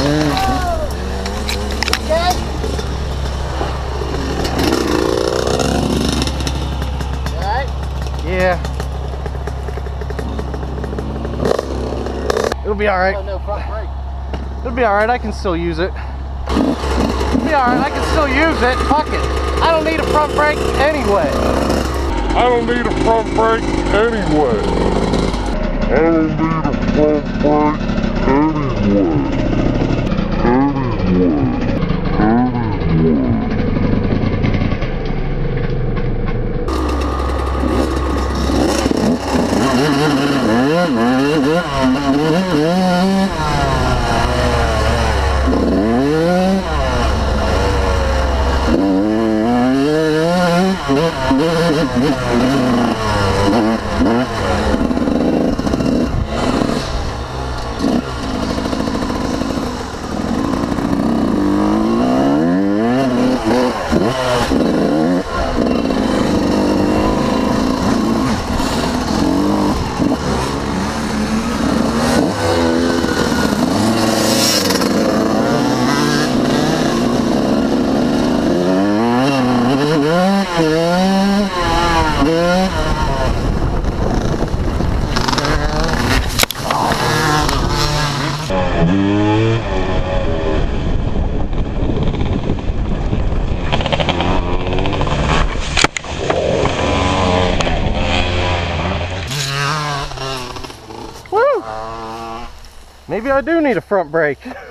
Okay. Alright. Yeah. It'll be all right. Oh, no. It'll be all right. I can still use it. It'll be all right. I can still use it. Fuck it. I don't need a front brake anyway. I don't need a front brake anyway. I don't need a front brake anyway. Anyway. Oh, my God. Maybe I do need a front brake.